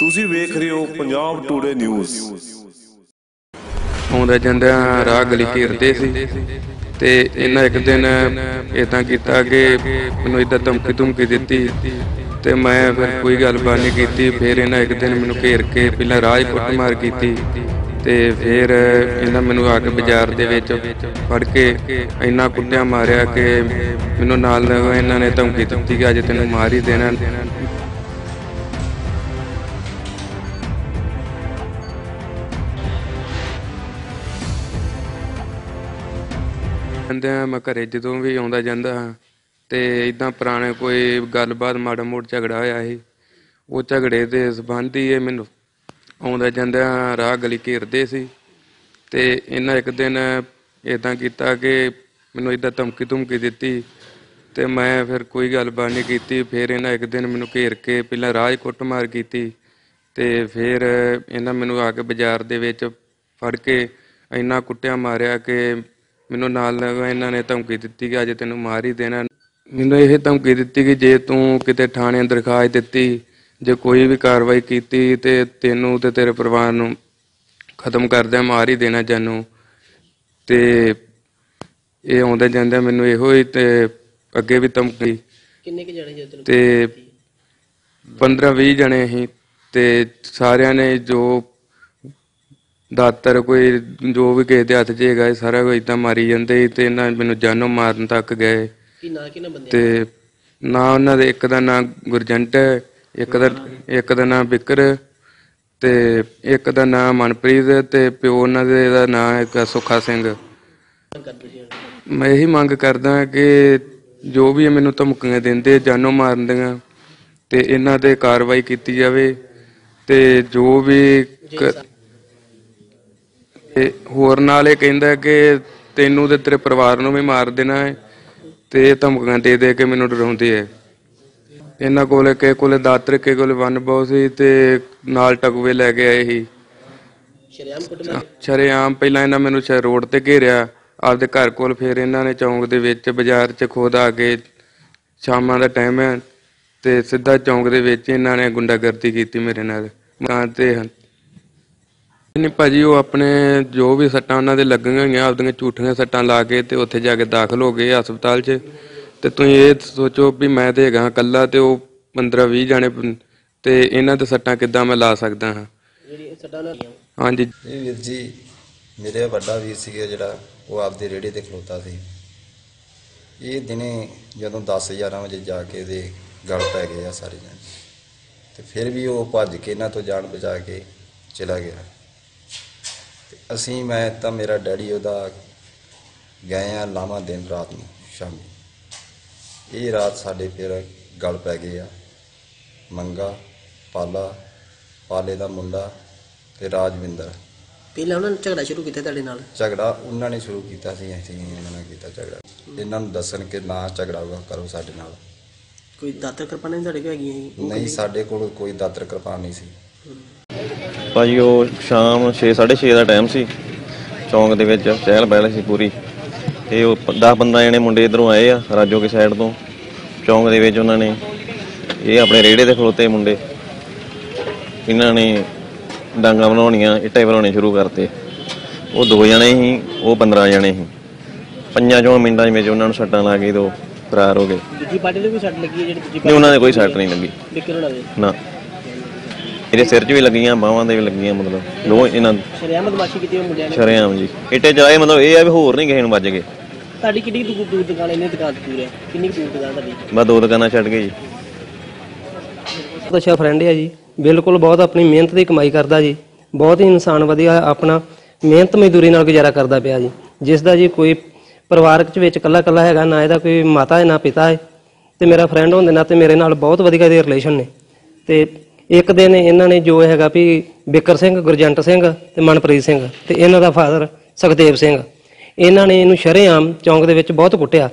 ਤੁਸੀਂ ਵੇਖ ਰਹੇ ਹੋ ਪੰਜਾਬ ਟੂਡੇ ਨਿਊਜ਼ ਆਉਂਦਾ ਜਾਂਦਿਆਂ ਰਾਹ ਗਲੀ ਘੇਰਦੇ ਸੀ ਤੇ ਇਹਨਾਂ ਇੱਕ ਦਿਨ ਇਦਾਂ ਕੀਤਾ ਕਿ ਮੈਨੂੰ ਇਦਾਂ ਧਮਕੀ ਧਮਕੀ ਦਿੱਤੀ ਤੇ ਮੈਂ ਫਿਰ ਕੋਈ ਗੱਲਬਾਤ ਨਹੀਂ ਕੀਤੀ। ਫਿਰ ਇਹਨਾਂ ਇੱਕ ਦਿਨ ਮੈਨੂੰ ਘੇਰ ਕੇ ਪਹਿਲਾਂ ਰਾਹ 'ਚ ਕੁੱਟਮਾਰ ਕੀਤੀ ਤੇ ਫਿਰ ਇਹਨਾਂ ਮੈਨੂੰ ਆ ਕੇ ਬਾਜ਼ਾਰ ਦੇ ਵਿੱਚ ਫੜ ਕੇ ਇੰਨਾ ਕੁੱਟਿਆ ਮਾਰਿਆ ਕਿ ਮੈਨੂੰ ਨਾਲ ਨਾਲ ਇਹਨਾਂ ਨੇ ਧਮਕੀ ਦਿੱਤੀ ਕਿ ਅੱਜ ਤੈਨੂੰ ਮਾਰ ਹੀ ਦੇਣਾ। ਜਾਂਦਿਆਂ ਮੈਂ ਘਰੇ ਜਦੋਂ ਵੀ ਆਉਂਦਾ ਜਾਂਦਾ ਹਾਂ ਤੇ ਇਦਾਂ ਪੁਰਾਣੇ ਕੋਈ ਗੱਲਬਾਤ ਮਾੜਾ ਮੋੜ ਝਗੜਾ ਹੋਇਆ ਸੀ, ਉਹ ਝਗੜੇ ਦੇ ਸੰਬੰਧ ਹੀ ਇਹ ਮੈਨੂੰ ਆਉਂਦਾ ਜਾਂਦਿਆਂ ਰਾਹ ਗਲੀ ਘੇਰਦੇ ਸੀ ਤੇ ਇਹਨਾਂ ਇੱਕ ਦਿਨ ਇਦਾਂ ਕੀਤਾ ਕਿ ਮੈਨੂੰ ਇਦਾਂ ਧਮਕੀ ਧਮਕੀ ਦਿੱਤੀ ਤੇ ਮੈਂ ਫਿਰ ਕੋਈ ਗੱਲਬਾਤ ਨਹੀਂ ਕੀਤੀ, ਫਿਰ ਇਹਨਾਂ ਇੱਕ ਦਿਨ ਮੈਨੂੰ ਘੇਰ ਕੇ ਪਹਿਲਾਂ ਰਾਹ 'ਚ ਕੁੱਟਮਾਰ ਕੀਤੀ ਤੇ ਫਿਰ ਇਹਨਾਂ ਮੈਨੂੰ ਆ ਕੇ ਬਾਜ਼ਾਰ ਦੇ ਵਿੱਚ ਫੜ ਕੇ ਇੰਨਾ ਕੁੱਟਿਆ ਮਾਰਿਆ ਕਿ ਮੈਨੂੰ ਨਾਲ ਨਾਲ ਇਹਨਾਂ ਨੇ ਧਮਕੀ ਦਿੱਤੀ ਕਿ ਅੱਜ ਤੈਨੂੰ ਮਾਰ ਹੀ ਦੇਣਾ। ਮੈਨੂੰ ਇਹ ਧਮਕੀ ਦਿੱਤੀ ਕਿ ਜੇ ਤੂੰ ਕਿਤੇ ਥਾਣੇ ਦਰਖਾਸਤ ਦਿੱਤੀ ਜੇ ਕੋਈ ਵੀ ਕਾਰਵਾਈ ਕੀਤੀ ਤੇ ਤੈਨੂੰ ਤੇ ਤੇਰੇ ਪਰਿਵਾਰ ਨੂੰ ਖਤਮ ਕਰ ਦਿਆਂ ਮਾਰ ਹੀ ਦੇਣਾ ਜਾਨੂੰ। ਤੇ ਇਹ ਆਉਂਦੇ ਜਾਂਦੇ ਮੈਨੂੰ ਇਹੋ ਹੀ ਤੇ ਅੱਗੇ ਵੀ ਧਮਕੀ। ਕਿੰਨੇ ਕੁ ਜਣੇ ਜਦੋਂ ਤੇ 15 20 ਜਣੇ ਸੀ ਤੇ ਸਾਰਿਆਂ ਨੇ ਜੋ ਦਾਤਰ ਕੋਈ ਜੋ ਵੀ ਕਿਸੇ ਦੇ ਹੱਥ 'ਚ ਹੈਗਾ ਇਹ ਸਾਰਾ ਕੁਝ ਇਦਾਂ ਮਾਰੀ ਜਾਂਦੇ ਸੀ ਤੇ ਇਹਨਾਂ ਮੈਨੂੰ ਜਾਨੋਂ ਮਾਰਨ ਤੱਕ ਗਏ। ਕੀ ਨਾਂ ਕਿਹਨਾਂ ਬੰਦੇ ਤੇ ਨਾ ਉਹਨਾਂ ਦੇ ਇੱਕ ਦਾ ਨਾਂ ਗੁਰਜੰਟ ਹੈ ਇੱਕ ਦਾ ਇੱਕ ਦਾ ਨਾਂ ਬਿਕਰ ਤੇ ਇੱਕ ਦਾ ਨਾਂ ਮਨਪ੍ਰੀਤ ਤੇ ਪਿਓ ਉਹਨਾਂ ਦੇ ਦਾ ਨਾਂ ਹੈ ਸੁੱਖਾ ਸਿੰਘ। ਕਰਦੇ ਸੀ ਮੈਂ ਇਹੀ ਮੰਗ ਕਰਦਾ ਕਿ ਜੋ ਵੀ ਇਹ ਮੈਨੂੰ ਧਮਕੀਆਂ ਦਿੰਦੇ ਜਾਨੋਂ ਮਾਰਨ ਦੀਆਂ ਤੇ ਇਹਨਾਂ ਤੇ ਕਾਰਵਾਈ ਕੀਤੀ ਜਾਵੇ ਤੇ ਜੋ ਵੀ ਕ- ਤੇ ਹੋਰ ਨਾਲ ਇਹ ਕਹਿੰਦਾ ਕਿ ਤੈਨੂੰ ਤੇ ਤੇਰੇ ਪਰਿਵਾਰ ਨੂੰ ਵੀ ਮਾਰ ਦੇਣਾ ਹੈ ਤੇ ਇਹ ਧਮਕੀਆਂ ਦੇ ਦੇ ਕੇ ਮੈਨੂੰ ਡਰਾਉਂਦੇ ਐ ਇਹਨਾਂ ਕੋਲੇ ਕਿਸੇ ਕੋਲੇ ਦਾਤਰ ਕਿਸੇ ਕੋਲੇ ਵਨ ਬਹੁ ਸੀ ਤੇ ਨਾਲ ਟਕਵੇ ਲੈ ਕੇ ਆਏ ਸੀ। ਸ਼ਰਿਆਮ ਕੁੱਟਮਾਰ ਸ਼ਰੇਆਮ ਪਹਿਲਾਂ ਇਹਨਾਂ ਮੈਨੂੰ ਸ਼ਾਇਦ ਰੋਡ ਤੇ ਘੇਰਿਆ ਆਪਦੇ ਘਰ ਕੋਲ ਫਿਰ ਇਹਨਾਂ ਨੇ ਚੌਂਕ ਦੇ ਵਿੱਚ ਬਾਜ਼ਾਰ 'ਚ ਖੁਦ ਆ ਕੇ ਸ਼ਾਮਾਂ ਦਾ ਟਾਈਮ ਹੈ ਤੇ ਸਿੱਧਾ ਚੌਂਕ ਦੇ ਵਿੱਚ ਇਹਨਾਂ ਨੇ ਗੁੰਡਾਗਰਦੀ ਕੀਤੀ ਮੇਰੇ ਨਾਲ। ਮੈਂ ਤੇ ਨਹੀਂ ਭਾਜੀ ਉਹ ਆਪਣੇ ਜੋ ਵੀ ਸੱਟਾਂ ਉਹਨਾਂ ਦੇ ਲੱਗੀਆਂ ਹੋਈਆਂ ਆਪਦੀਆਂ ਝੂਠੀਆਂ ਸੱਟਾਂ ਲਾ ਕੇ ਤੇ ਉੱਥੇ ਜਾ ਕੇ ਦਾਖਲ ਹੋ ਗਏ ਹਸਪਤਾਲ 'ਚ। ਤੇ ਤੁਸੀਂ ਇਹ ਸੋਚੋ ਵੀ ਮੈਂ ਤੇ ਹੈਗਾ ਇਕੱਲਾ ਤੇ ਉਹ 15 20 ਜਾਣੇ ਤੇ ਇਹਨਾਂ ਤੇ ਸੱਟਾਂ ਕਿੱਦਾਂ ਮੈਂ ਲਾ ਸਕਦਾ ਹਾਂ। ਜਿਹੜੀ ਸੱਟਾਂ ਨਾਲ ਹਾਂਜੀ। ਇਹ ਵੀਰ ਜੀ ਮੇਰੇ ਵੱਡਾ ਵੀਰ ਸੀਗਾ ਜਿਹੜਾ ਉਹ ਆਪਦੇ ਰੇੜੇ ਤੇ ਖਲੋਤਾ ਸੀ। ਇਹ ਦਿਨੇ ਜਦੋਂ 10 11 ਵਜੇ ਜਾ ਕੇ ਇਹਦੇ ਗਲ ਪੈ ਗਏ ਆ ਸਾਰੇ ਜਣੇ। ਤੇ ਫਿਰ ਵੀ ਉਹ ਭੱਜ ਕੇ ਇਹਨਾਂ ਤੋਂ ਜਾਨ ਬਚਾ ਕੇ ਚਲਾ ਗਿਆ। ਅਸੀਂ ਮੈਂ ਤਾਂ ਮੇਰਾ ਡੈਡੀ ਉਹਦਾ ਗਏ ਆ ਲਾਵਾਂ ਦਿਨ ਰਾਤ ਨੂੰ ਸ਼ਾਮੀ। ਇਹ ਰਾਤ ਸਾਡੇ ਫਿਰ ਗਲ ਪੈ ਗਏ ਆ। ਮੰਗਾ ਪਾਲਾ ਪਾਲੇ ਦਾ ਮੁੰਡਾ ਤੇ ਰਾਜਵਿੰਦਰ। ਪਹਿਲਾਂ ਉਹਨਾਂ ਨੇ ਝਗੜਾ ਸ਼ੁਰੂ ਕੀਤਾ ਤੁਹਾਡੇ ਨਾਲ? ਝਗੜਾ ਉਹਨਾਂ ਨੇ ਸ਼ੁਰੂ ਕੀਤਾ ਸੀ ਅਸੀਂ ਨਹੀਂ ਉਹਨਾਂ ਨਾਲ ਕੀਤਾ ਝਗੜਾ। ਇਹਨਾਂ ਨੂੰ ਦੱਸਣ ਕਿ ਨਾ ਝਗੜਾ ਹੋਗਾ ਕਰੋ ਸਾਡੇ ਨਾਲ। ਕੋਈ ਦਾਤਰ ਕਿਰਪਾਨਾਂ ਨੀ ਤੁਹਾਡੇ ਕੋਲ ਹੈਗੀਆਂ ਨਹੀਂ ਸਾਡੇ ਕੋਲ ਕੋਈ ਦਾਤਰ ਕਿਰਪਾਨ ਨਹੀਂ ਸੀ। ਭਾਜੀ ਉਹ ਸ਼ਾਮ 6:30 ਦਾ ਟਾਈਮ ਸੀ। ਚੌਂਕ ਦੇ ਵਿੱਚ ਚਹਿਲ ਪਹਿਲ ਸੀ ਪੂਰੀ। ਤੇ ਉਹ 10-15 ਜਣੇ ਮੁੰਡੇ ਇਧਰੋਂ ਆਏ ਆ ਰਾਜੋ ਕੇ ਸਾਈਡ ਤੋਂ। ਚੌਂਕ ਦੇ ਵਿੱਚ ਉਹਨਾਂ ਨੇ ਇਹ ਆਪਣੇ ਰੇੜੇ ਤੇ ਖਲੋਤੇ ਮੁੰਡੇ। ਇਹਨਾਂ ਨੇ ਡਾਂਗਾ ਬਣਾਉਣੀਆਂ ਇੱਟਾਂ ਬਣਾਉਣੇ ਸ਼ੁਰੂ ਕਰਤੇ। ਉਹ ਦੋ ਜਣੇ ਸੀ ਉਹ 15 ਜਣੇ ਸੀ। ਪੰਜਾਂ ਚੋਂ ਮਿੰਟਾਂ ਦੇ ਵਿੱਚ ਉਹਨਾਂ ਨੂੰ ਸੱਟਾਂ ਲਾ ਕੇ ਦੋ ਫਰਾਰ ਹੋ ਗਏ। ਦੂਜੀ ਪਾਰਟੀ ਦੇ ਵੀ ਸੱਟ ਲੱਗੀ ਹੈ ਜਿਹੜੀ ਦੂਜੀ ਨਹੀਂ ਉਹਨਾਂ ਦੇ ਕੋਈ ਸੱਟ ਨਹੀਂ ਲੱਗੀ। ਦੇ ਨਾ। ਇਹਦੇ ਸਿਰ 'ਚ ਵੀ ਲੱਗੀਆਂ ਬਾਹਾਂ ਤੇ ਵੀ ਲੱਗੀਆਂ ਮਤਲਬ ਲੋ ਇਹਨਾਂ ਸ਼ਰਿਆਮ ਬਦਮਾਸ਼ੀ ਕੀਤੀ ਉਹ ਮੁੰਡਿਆਂ ਨੇ। ਸ਼ਰੇਆਮ ਜੀ। ਇੱਟੇ ਚਲਾਏ ਮਤਲਬ ਇਹ ਆ ਵੀ ਹੋਰ ਨਹੀਂ ਕਿਸੇ ਨੂੰ ਵੱਜ ਗਏ। ਤੁਹਾਡੀ ਕਿੰਨੀ ਕੁ ਦੂਰ ਦੂਰ ਦੁਕਾਨ ਇਹਨੇ ਦੁਕਾਨ ਦੂਰ ਹੈ? ਕਿੰਨੀ ਕੁ ਦੂਰ ਦੁਕਾਨ ਤੁਹਾਡੀ? ਮੈਂ ਦੋ ਦੁਕਾਨਾਂ ਛੱਡ ਗਏ ਜੀ। ਬਹੁਤ ਅੱਛਾ ਫਰੈਂਡ ਹੈ ਜੀ। ਬਿਲਕੁਲ ਬਹੁਤ ਆਪਣੀ ਮਿਹਨਤ ਦੀ ਕਮਾਈ ਕਰਦਾ ਜੀ। ਬਹੁਤ ਹੀ ਇਨਸਾਨ ਵਧੀਆ ਹੈ, ਆਪਣਾ ਮਿਹਨਤ ਮਜ਼ਦੂਰੀ ਨਾਲ ਗੁਜ਼ਾਰਾ ਕਰਦਾ ਪਿਆ ਜੀ। ਜਿਸ ਦਾ ਜੀ ਕੋਈ ਪਰਿਵਾਰਕ ਚ ਵਿੱਚ ਕੱਲਾ ਕੱਲਾ ਹੈਗਾ ਨਾ ਇਹਦਾ ਕੋਈ ਮਾਤਾ ਹੈ ਨਾ ਪਿਤਾ ਹੈ। ਤੇ ਮੇਰਾ ਫਰੈਂਡ ਹੋਣ ਦੇ ਨਾਤੇ ਮੇਰੇ ਨਾਲ ਬਹੁਤ ਵਧੀਆ ਦੇ ਰਿਲੇਸ਼ਨ ਨੇ। ਤੇ ਇੱਕ ਦਿਨ ਇਹਨਾਂ ਨੇ ਜੋ ਹੈਗਾ ਵੀ ਬਿਕਰ ਸਿੰਘ ਗੁਰਜੰਟ ਸਿੰਘ ਤੇ ਮਨਪ੍ਰੀਤ ਸਿੰਘ ਤੇ ਇਹਨਾਂ ਦਾ ਫਾਦਰ ਸੁਖਦੇਵ ਸਿੰਘ ਇਹਨਾਂ ਨੇ ਇਹਨੂੰ ਸ਼ਰੇਆਮ ਚੌਂਕ ਦੇ ਵਿੱਚ ਬਹੁਤ ਕੁੱਟਿਆ।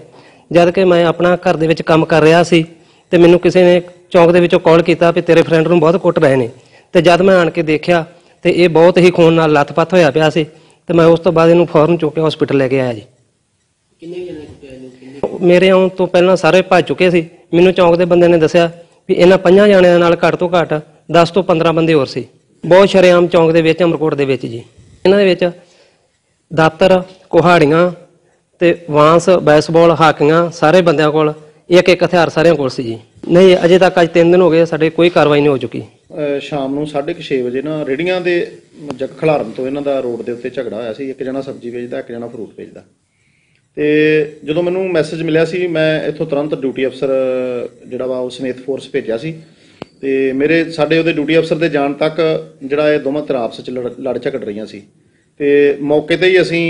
ਜਦ ਕਿ ਮੈਂ ਆਪਣਾ ਘਰ ਦੇ ਵਿੱਚ ਕੰਮ ਕਰ ਰਿਹਾ ਸੀ ਤੇ ਮੈਨੂੰ ਕਿਸੇ ਨੇ ਚੌਂਕ ਦੇ ਵਿੱਚੋਂ ਕਾਲ ਕੀਤਾ ਵੀ ਤੇਰੇ ਫਰੈਂਡ ਨੂੰ ਬਹੁਤ ਕੁੱਟ ਰਹੇ ਨੇ। ਤੇ ਜਦ ਮੈਂ ਆਣ ਕੇ ਦੇਖਿਆ ਤੇ ਇਹ ਬਹੁਤ ਹੀ ਖੂਨ ਨਾਲ ਲੱਥਪੱਥ ਹੋਇਆ ਪਿਆ ਸੀ ਤੇ ਮੈਂ ਉਸ ਤੋਂ ਬਾਅਦ ਇਹਨੂੰ ਫੌਰਨ ਚੁੱਕ ਕੇ ਹਸਪੀਟਲ ਲੈ ਕੇ ਆਇਆ ਜੀ। ਕਿੰਨੇ ਜਣੇ ਮੇਰੇ ਆਉਣ ਤੋਂ ਪਹਿਲਾਂ ਸਾਰੇ ਭੱਜ ਚੁੱਕੇ ਸੀ। ਮੈਨੂੰ ਚੌਂਕ ਦੇ ਬੰਦੇ ਨੇ ਦੱਸਿਆ ਵੀ ਇਹਨਾਂ ਪੰਜਾਂ ਜਣਿਆਂ ਨਾਲ ਘੱਟ ਤੋਂ ਘੱਟ 10 ਤੋਂ 15 ਬੰਦੇ ਹੋਰ ਸੀ। ਬਹੁਤ ਸ਼ਰੇਆਮ ਚੌਂਕ ਦੇ ਵਿੱਚ, ਅਮਰਕੋਟ ਦੇ ਵਿੱਚ ਜੀ। ਇਹਨਾਂ ਦੇ ਵਿੱਚ ਦਾਤਰ, ਕੁਹਾੜੀਆਂ ਤੇ ਵਾਂਸ, ਬੈਸਬਾਲ, ਹਾਕੀਆਂ ਸਾਰੇ ਬੰਦਿਆਂ ਕੋਲ ਇੱਕ ਇੱਕ ਹਥਿਆਰ ਸਾਰਿਆਂ ਕੋਲ ਸੀ ਜੀ। ਨਹੀਂ, ਅਜੇ ਤੱਕ ਅੱਜ 3 ਦਿਨ ਹੋ ਗਏ, ਸਾਡੇ ਕੋਈ ਕਾਰਵਾਈ ਨਹੀਂ ਹੋ ਚੁੱਕੀ। ਸ਼ਾਮ ਨੂੰ 6:30 ਵਜੇ ਨਾ ਰੇੜੀਆਂ ਦੇ ਜਗ ਖਲਾਰਨ ਤੋਂ ਇਹਨਾਂ ਦਾ ਰੋਡ ਦੇ ਉੱਤੇ ਝਗੜਾ ਹੋਇਆ ਸੀ। ਇੱਕ ਜਣਾ ਸਬਜ਼ੀ ਵੇਚਦਾ, ਇੱਕ ਜਣਾ ਫਰੂਟ ਵੇਚਦਾ। ਤੇ ਜਦੋਂ ਮੈਨੂੰ ਮੈਸੇਜ ਮਿਲਿਆ ਸੀ, ਮੈਂ ਇੱਥੋਂ ਤੁਰੰਤ ਡਿਊਟੀ ਅਫਸਰ ਜਿਹੜਾ ਵਾ, ਉਹ ਸਮੇਤ ਫੋਰਸ ਭੇਜਿਆ ਸੀ। ਤੇ ਮੇਰੇ, ਸਾਡੇ ਉਹਦੇ ਡਿਊਟੀ ਅਫਸਰ ਦੇ ਜਾਣ ਤੱਕ ਜਿਹੜਾ ਇਹ ਦੋਵਾਂ ਧਿਰਾਂ ਆਪਸ ਵਿੱਚ ਲੜ ਲੜ ਝਗੜ ਰਹੀਆਂ ਸੀ। ਤੇ ਮੌਕੇ ਤੇ ਹੀ ਅਸੀਂ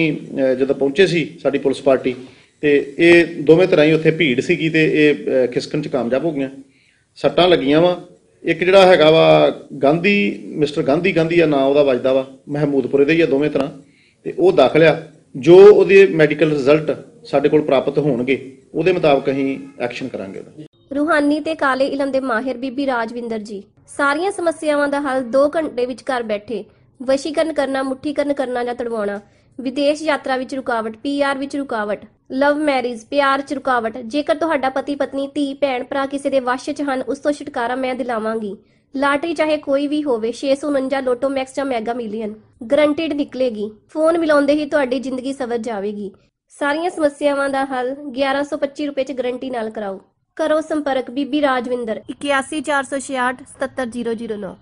ਜਦੋਂ ਪਹੁੰਚੇ ਸੀ ਸਾਡੀ ਪੁਲਿਸ ਪਾਰਟੀ, ਤੇ ਇਹ ਦੋਵੇਂ ਧਿਰਾਂ ਹੀ ਉੱਥੇ ਭੀੜ ਸੀਗੀ ਤੇ ਇਹ ਖਿਸਕਣ ਚ ਕਾਮਯਾਬ ਹੋ ਗਈਆਂ। ਸੱਟਾਂ ਲੱਗੀਆਂ ਵਾ। ਇੱਕ ਜਿਹੜਾ ਹੈਗਾ ਵਾ, ਗਾਂਧੀ ਮਿਸਟਰ ਗਾਂਧੀ ਗਾਂਧੀ ਆ, ਨਾਂ ਉਹਦਾ ਵੱਜਦਾ ਵਾ, ਮਹਿਮੂਦਪੁਰੇ ਦੇ ਹੀ ਆ ਦੋਵੇਂ ਤਰ੍ਹਾਂ ਤੇ ਉਹ ਦਾਖਲ ਆ। ਜੋ ਉਹਦੇ ਮੈਡੀਕਲ ਰਿਜ਼ਲਟ ਸਾਡੇ ਕੋਲ ਪ੍ਰਾਪਤ ਹੋਣਗੇ, ਉਹਦੇ ਮੁਤਾਬਕ ਅਸੀਂ ਐਕਸ਼ਨ ਕਰਾਂਗੇ ਉਹਦਾ। ਰੂਹਾਨੀ ਤੇ ਕਾਲੇ ਇਲਮ ਦੇ ਮਾਹਿਰ ਬੀਬੀ ਰਾਜਵਿੰਦਰ ਜੀ, ਸਾਰੀਆਂ ਸਮੱਸਿਆਵਾਂ ਦਾ ਹੱਲ 2 ਘੰਟੇ ਵਿੱਚ ਘਰ ਬੈਠੇ, ਵਸ਼ੀਕਰਨ ਕਰਨਾ, ਮੁੱਠੀਕਰਨ ਕਰਨਾ ਜਾਂ ਤੜਵਾਉਣਾ, ਵਿਦੇਸ਼ ਯਾਤਰਾ ਵਿੱਚ ਰੁਕਾਵਟ ਪੀਆਰ ਵਿੱਚ ਰੁਕਾਵਟ ਲਵ ਮੈਰਿਜ ਪਿਆਰ 'ਚ ਰੁਕਾਵਟ, ਜੇਕਰ ਤੁਹਾਡਾ ਪਤੀ, ਪਤਨੀ, ਧੀ, ਭੈਣ, ਭਰਾ ਕਿਸੇ ਦੇ ਵਸ਼ 'ਚ ਹਨ, ਉਸ ਤੋਂ ਛੁਟਕਾਰਾ ਮੈਂ ਦਿਲਾਵਾਂਗੀ। ਲਾਟਰੀ ਚਾਹੇ ਕੋਈ ਵੀ ਹੋਵੇ 649 ਲੋਟੋ ਮੈਕਸ ਜਾਂ ਮੈਗਾ ਮਿਲੀਅਨ। ਗਰੰਟਿਡ ਨਿਕਲੇਗੀ। ਫੋਨ ਮਿਲਾਉਂਦੇ ਹੀ ਤੁਹਾਡੀ ਜ਼ਿੰਦਗੀ ਸਵਰ ਜਾਵੇਗੀ। ਸਾਰੀਆਂ ਸਮੱਸਿਆਵਾਂ ਦਾ ਹੱਲ 1125 ਰੁਪਏ 'ਚ ਗਰੰਟੀ ਨਾਲ ਕਰਾਓ। ਕਰੋ ਸੰਪਰਕ, ਬੀਬੀ ਰਾਜਵਿੰਦਰ 81466 77009